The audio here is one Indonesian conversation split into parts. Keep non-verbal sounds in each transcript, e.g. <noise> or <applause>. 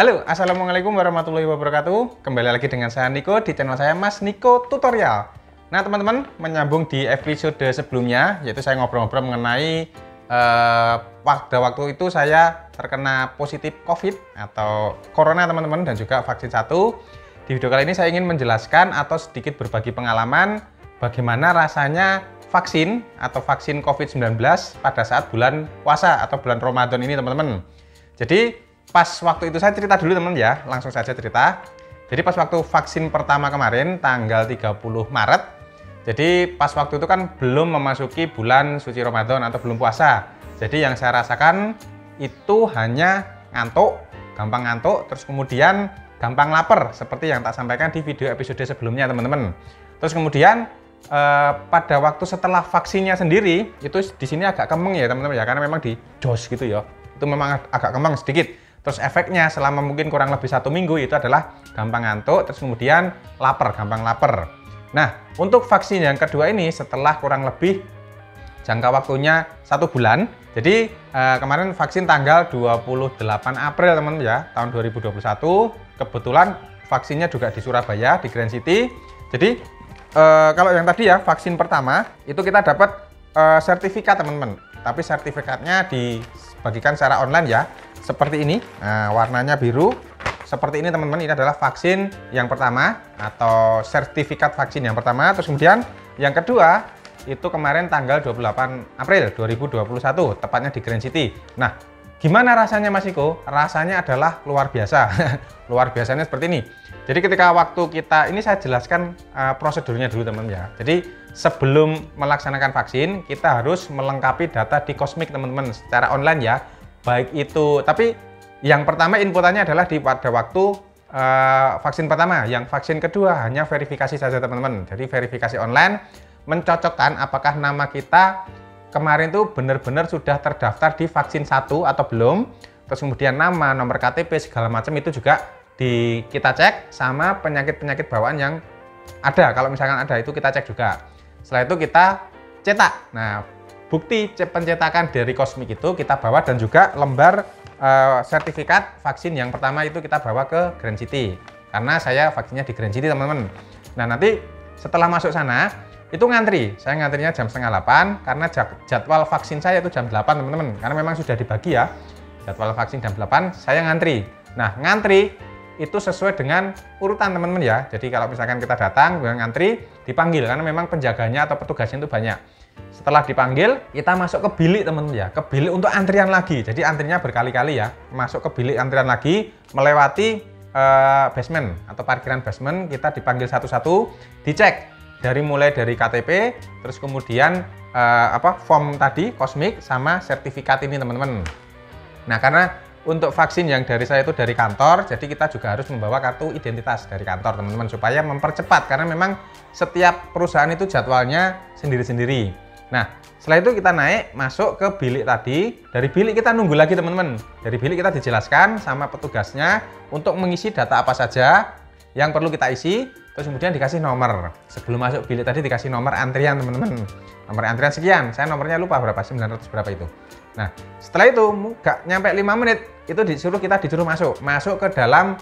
Halo, Assalamualaikum warahmatullahi wabarakatuh. Kembali lagi dengan saya Niko di channel saya Mas Niko Tutorial. Nah teman-teman, menyambung di episode sebelumnya, yaitu saya ngobrol-ngobrol mengenai uh, pada waktu itu saya terkena positif COVID atau Corona teman-teman dan juga vaksin satu. Di video kali ini saya ingin menjelaskan atau sedikit berbagi pengalaman bagaimana rasanya vaksin atau vaksin COVID-19 pada saat bulan puasa atau bulan Ramadan ini teman-teman. Jadi pas waktu itu saya cerita dulu teman ya, langsung saja cerita. Jadi pas waktu vaksin pertama kemarin tanggal 30 Maret, jadi pas waktu itu kan belum memasuki bulan suci Ramadan atau belum puasa. Jadi yang saya rasakan itu hanya ngantuk, gampang ngantuk, terus kemudian gampang lapar seperti yang tak sampaikan di video episode sebelumnya teman-teman. Terus kemudian eh, pada waktu setelah vaksinnya sendiri itu di sini agak kemeng ya teman-teman ya karena memang di dos gitu ya. Itu memang agak kemeng sedikit. Terus efeknya selama mungkin kurang lebih satu minggu itu adalah gampang ngantuk, terus kemudian lapar, gampang lapar. Nah, untuk vaksin yang kedua ini setelah kurang lebih jangka waktunya satu bulan. Jadi eh, kemarin vaksin tanggal 28 April teman-teman ya tahun 2021 kebetulan vaksinnya juga di Surabaya di Grand City. Jadi e, kalau yang tadi ya vaksin pertama itu kita dapat e, sertifikat teman-teman. Tapi sertifikatnya dibagikan secara online ya, seperti ini. Nah, warnanya biru. Seperti ini teman-teman, ini adalah vaksin yang pertama atau sertifikat vaksin yang pertama. Terus kemudian yang kedua itu kemarin tanggal 28 April 2021, tepatnya di Grand City. Nah, Gimana rasanya Mas Iko? Rasanya adalah luar biasa. <laughs> luar biasanya seperti ini. Jadi ketika waktu kita, ini saya jelaskan uh, prosedurnya dulu teman-teman ya. Jadi sebelum melaksanakan vaksin, kita harus melengkapi data di Cosmic teman-teman secara online ya. Baik itu, tapi yang pertama inputannya adalah di pada waktu uh, vaksin pertama. Yang vaksin kedua hanya verifikasi saja teman-teman. Jadi verifikasi online mencocokkan apakah nama kita kemarin tuh benar-benar sudah terdaftar di vaksin satu atau belum. Terus kemudian nama nomor KTP segala macam itu juga di kita cek sama penyakit-penyakit bawaan yang ada. Kalau misalkan ada itu kita cek juga. Setelah itu kita cetak. Nah bukti pencetakan dari Cosmic itu kita bawa dan juga lembar uh, sertifikat vaksin yang pertama itu kita bawa ke Grand City. Karena saya vaksinnya di Grand City teman-teman. Nah nanti setelah masuk sana itu ngantri. Saya ngantrinya jam setengah 8 karena jadwal vaksin saya itu jam 8 teman-teman. Karena memang sudah dibagi ya. Jadwal vaksin jam 8 saya ngantri. Nah ngantri itu sesuai dengan urutan teman-teman ya. Jadi kalau misalkan kita datang, ngantri, dipanggil karena memang penjaganya atau petugasnya itu banyak. Setelah dipanggil, kita masuk ke bilik teman-teman ya, ke bilik untuk antrian lagi. Jadi antrinya berkali-kali ya, masuk ke bilik antrian lagi, melewati uh, basement atau parkiran basement, kita dipanggil satu-satu, dicek dari mulai dari KTP, terus kemudian uh, apa form tadi kosmik sama sertifikat ini teman-teman. Nah karena untuk vaksin yang dari saya itu dari kantor, jadi kita juga harus membawa kartu identitas dari kantor teman-teman supaya mempercepat karena memang setiap perusahaan itu jadwalnya sendiri-sendiri. Nah setelah itu kita naik masuk ke bilik tadi, dari bilik kita nunggu lagi teman-teman. Dari bilik kita dijelaskan sama petugasnya untuk mengisi data apa saja yang perlu kita isi, terus kemudian dikasih nomor. Sebelum masuk bilik tadi dikasih nomor antrian teman-teman. Nomor antrian sekian, saya nomornya lupa berapa, 900 berapa itu. Nah, setelah itu nggak nyampe 5 menit, itu disuruh kita disuruh masuk. Masuk ke dalam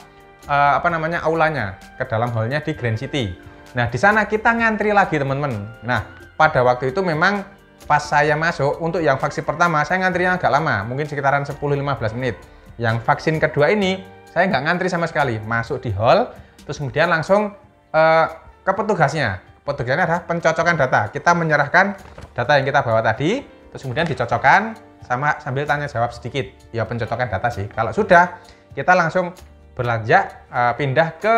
uh, apa namanya aulanya, ke dalam hallnya di Grand City. Nah, di sana kita ngantri lagi teman-teman. Nah, pada waktu itu memang pas saya masuk, untuk yang vaksin pertama, saya ngantrinya agak lama, mungkin sekitaran 10-15 menit. Yang vaksin kedua ini, saya nggak ngantri sama sekali. Masuk di hall, terus kemudian langsung uh, ke petugasnya. Petugasnya adalah pencocokan data. Kita menyerahkan data yang kita bawa tadi, terus kemudian dicocokkan sama sambil tanya jawab sedikit. Ya pencocokan data sih. Kalau sudah, kita langsung berlanjut uh, pindah ke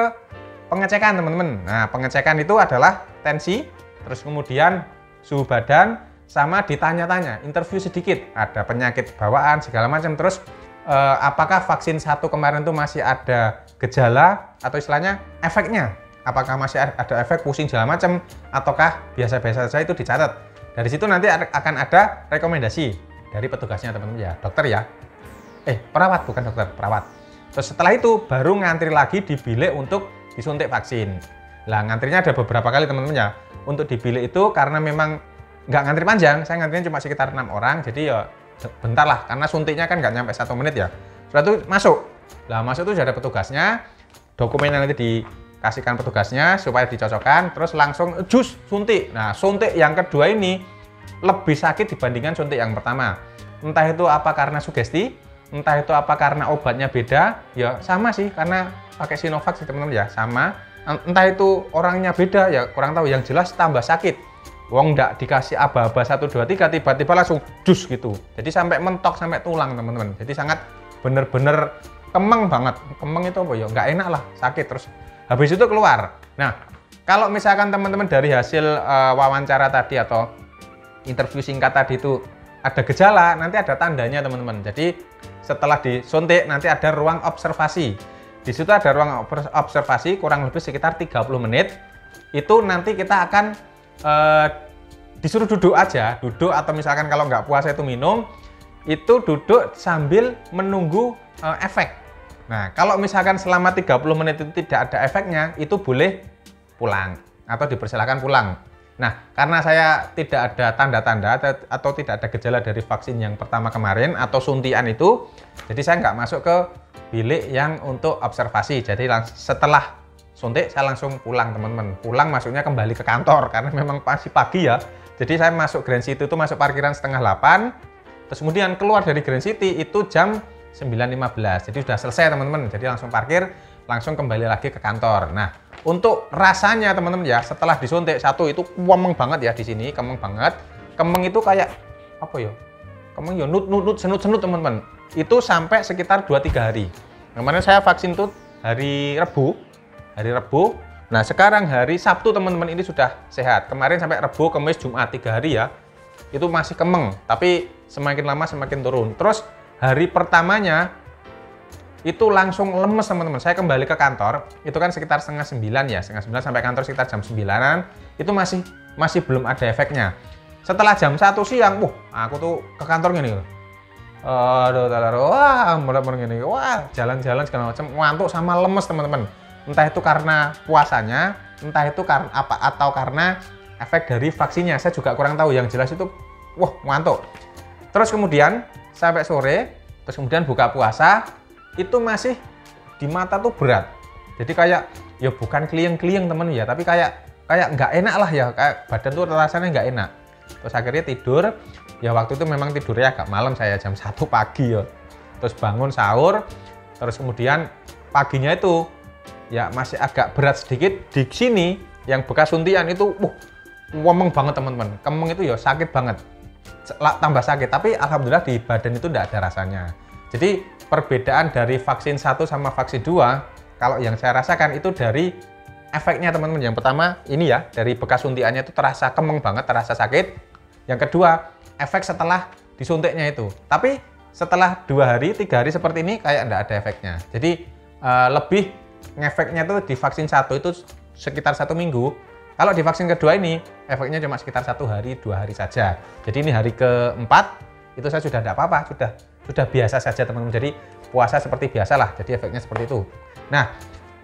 pengecekan teman-teman. Nah pengecekan itu adalah tensi, terus kemudian suhu badan, sama ditanya-tanya, interview sedikit, ada penyakit bawaan segala macam, terus eh, apakah vaksin satu kemarin itu masih ada gejala atau istilahnya efeknya apakah masih ada efek pusing segala macam ataukah biasa-biasa saja itu dicatat. Dari situ nanti akan ada rekomendasi dari petugasnya teman-teman. Ya dokter ya. Eh perawat bukan dokter perawat. Terus setelah itu baru ngantri lagi di bilik untuk disuntik vaksin. Lah ngantrinya ada beberapa kali teman-teman ya. Untuk di bilik itu karena memang nggak ngantri panjang saya ngantrinya cuma sekitar enam orang jadi ya bentar lah karena suntiknya kan nggak nyampe satu menit ya. Setelah itu masuk. Lah masuk itu sudah ada petugasnya, dokumennya nanti dikasihkan petugasnya supaya dicocokkan, terus langsung jus suntik. Nah suntik yang kedua ini lebih sakit dibandingkan suntik yang pertama. Entah itu apa karena sugesti, entah itu apa karena obatnya beda, ya sama sih karena pakai Sinovac sih teman-teman ya, sama. Entah itu orangnya beda ya kurang tahu, yang jelas tambah sakit. Wong ndak dikasih aba-aba 1 2 3 tiba-tiba langsung dus gitu. Jadi sampai mentok sampai tulang teman-teman. Jadi sangat bener-bener kemeng banget. Kemeng itu apa ya? Nggak enak lah, sakit terus. Habis itu keluar. Nah, kalau misalkan teman-teman dari hasil uh, wawancara tadi atau interview singkat tadi itu ada gejala, nanti ada tandanya teman-teman. Jadi setelah disuntik nanti ada ruang observasi. Di situ ada ruang observasi kurang lebih sekitar 30 menit. Itu nanti kita akan uh, disuruh duduk aja, duduk atau misalkan kalau nggak puasa itu minum, itu duduk sambil menunggu uh, efek. Nah, kalau misalkan selama 30 menit itu tidak ada efeknya, itu boleh pulang atau dipersilakan pulang. Nah, karena saya tidak ada tanda-tanda atau tidak ada gejala dari vaksin yang pertama kemarin atau suntian itu, jadi saya nggak masuk ke bilik yang untuk observasi. Jadi setelah suntik saya langsung pulang teman-teman. Pulang maksudnya kembali ke kantor karena memang masih pagi ya. Jadi saya masuk Grand City itu masuk parkiran setengah 8, terus kemudian keluar dari Grand City itu jam 9.15. Jadi sudah selesai teman-teman. Jadi langsung parkir, langsung kembali lagi ke kantor. Nah, untuk rasanya teman-teman ya, setelah disuntik satu itu kemeng banget ya di sini, kemeng banget. Kemeng itu kayak apa ya? Kemeng ya nut nut nut senut senut teman-teman. Itu sampai sekitar 2-3 hari. Kemarin saya vaksin tuh hari Rebu, hari Rebu. Nah sekarang hari Sabtu teman-teman ini sudah sehat. Kemarin sampai Rebu, Kamis, Jumat tiga hari ya, itu masih kemeng. Tapi semakin lama semakin turun. Terus hari pertamanya itu langsung lemes teman-teman. Saya kembali ke kantor, itu kan sekitar setengah sembilan ya, setengah sembilan sampai kantor sekitar jam sembilanan, itu masih masih belum ada efeknya. Setelah jam satu siang, wah aku tuh ke kantor gini. Aduh, aduh, wah, mulai gini, wah, jalan-jalan segala macam, ngantuk sama lemes teman-teman. Entah itu karena puasanya, entah itu karena apa atau karena efek dari vaksinnya. Saya juga kurang tahu. Yang jelas itu, wah, ngantuk. Terus kemudian sampai sore, terus kemudian buka puasa, itu masih di mata tuh berat. Jadi kayak ya bukan klien-klien temen ya, tapi kayak kayak nggak enak lah ya, kayak badan tuh rasanya nggak enak. Terus akhirnya tidur, ya waktu itu memang tidurnya agak malam saya jam satu pagi ya. Terus bangun sahur, terus kemudian paginya itu ya masih agak berat sedikit di sini yang bekas suntian itu, uh, ngomong banget teman-teman. Kemeng itu ya sakit banget, tambah sakit. Tapi alhamdulillah di badan itu tidak ada rasanya. Jadi perbedaan dari vaksin satu sama vaksin dua, kalau yang saya rasakan itu dari efeknya teman-teman. Yang pertama ini ya, dari bekas suntiannya itu terasa kemeng banget, terasa sakit. Yang kedua, efek setelah disuntiknya itu. Tapi setelah dua hari, tiga hari seperti ini kayak tidak ada efeknya. Jadi uh, lebih ngefeknya tuh di vaksin satu itu sekitar satu minggu. Kalau di vaksin kedua ini efeknya cuma sekitar satu hari, dua hari saja. Jadi ini hari keempat itu saya sudah tidak apa-apa, sudah sudah biasa saja teman-teman. Jadi puasa seperti biasa lah, jadi efeknya seperti itu. Nah,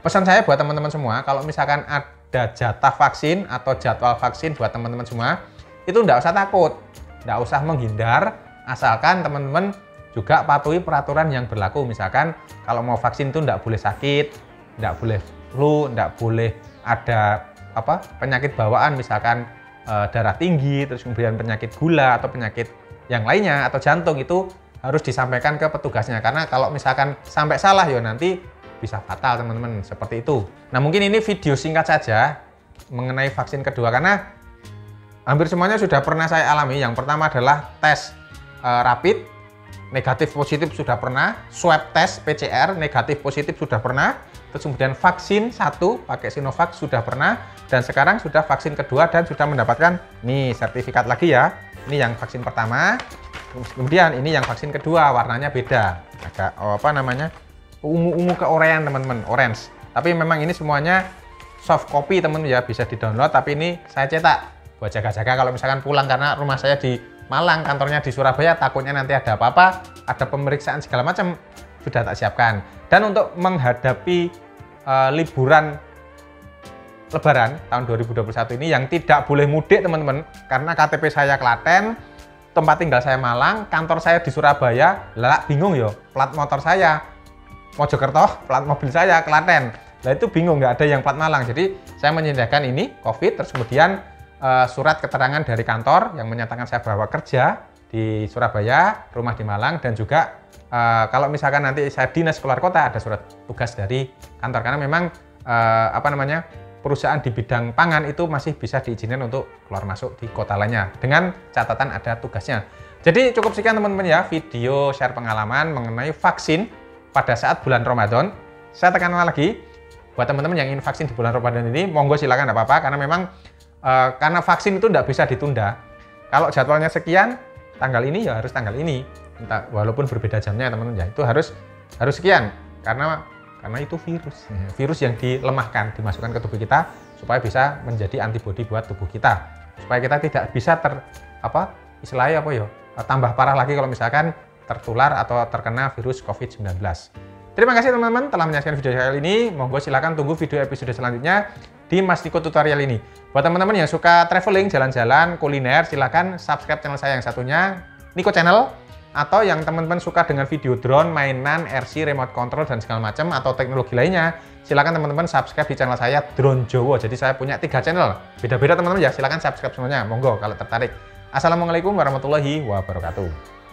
pesan saya buat teman-teman semua, kalau misalkan ada jatah vaksin atau jadwal vaksin buat teman-teman semua, itu tidak usah takut, tidak usah menghindar, asalkan teman-teman juga patuhi peraturan yang berlaku. Misalkan kalau mau vaksin itu tidak boleh sakit, tidak boleh flu, tidak boleh ada apa penyakit bawaan, misalkan e, darah tinggi, terus kemudian penyakit gula atau penyakit yang lainnya atau jantung itu harus disampaikan ke petugasnya karena kalau misalkan sampai salah ya nanti bisa fatal teman-teman seperti itu. Nah mungkin ini video singkat saja mengenai vaksin kedua karena hampir semuanya sudah pernah saya alami. Yang pertama adalah tes e, rapid negatif positif sudah pernah, swab test PCR negatif positif sudah pernah, terus kemudian vaksin satu pakai Sinovac sudah pernah, dan sekarang sudah vaksin kedua dan sudah mendapatkan nih sertifikat lagi ya. Ini yang vaksin pertama, Kemudian ini yang vaksin kedua warnanya beda, agak oh, apa namanya ungu-ungu ke oranye teman-teman, orange. Tapi memang ini semuanya soft copy teman ya bisa di download. Tapi ini saya cetak buat jaga-jaga kalau misalkan pulang karena rumah saya di Malang, kantornya di Surabaya, takutnya nanti ada apa-apa, ada pemeriksaan segala macam sudah tak siapkan. Dan untuk menghadapi uh, liburan Lebaran tahun 2021 ini yang tidak boleh mudik teman-teman karena KTP saya Klaten tempat tinggal saya Malang, kantor saya di Surabaya, lah bingung yo, plat motor saya Mojokerto, plat mobil saya Klaten. Nah itu bingung, nggak ada yang plat Malang. Jadi saya menyediakan ini COVID, terus kemudian uh, surat keterangan dari kantor yang menyatakan saya bahwa kerja di Surabaya, rumah di Malang, dan juga uh, kalau misalkan nanti saya dinas keluar kota ada surat tugas dari kantor karena memang uh, apa namanya perusahaan di bidang pangan itu masih bisa diizinkan untuk keluar masuk di kota lainnya dengan catatan ada tugasnya. Jadi cukup sekian teman-teman ya video share pengalaman mengenai vaksin pada saat bulan Ramadan. Saya tekankan lagi buat teman-teman yang ingin vaksin di bulan Ramadan ini monggo silakan tidak apa-apa karena memang e, karena vaksin itu tidak bisa ditunda. Kalau jadwalnya sekian tanggal ini ya harus tanggal ini. Entah, walaupun berbeda jamnya teman-teman ya itu harus harus sekian. Karena karena itu virus. Virus yang dilemahkan dimasukkan ke tubuh kita supaya bisa menjadi antibodi buat tubuh kita. Supaya kita tidak bisa ter apa istilahnya apa ya tambah parah lagi kalau misalkan tertular atau terkena virus COVID-19 terima kasih teman-teman telah menyaksikan video saya kali ini. Monggo silahkan tunggu video episode selanjutnya di Mas Niko tutorial ini buat teman-teman yang suka traveling jalan-jalan kuliner silahkan subscribe channel saya yang satunya Niko Channel atau yang teman-teman suka dengan video drone, mainan, RC, remote control, dan segala macam, atau teknologi lainnya, silakan teman-teman subscribe di channel saya Drone Jowo. Jadi saya punya tiga channel, beda-beda teman-teman ya, silakan subscribe semuanya, monggo kalau tertarik. Assalamualaikum warahmatullahi wabarakatuh.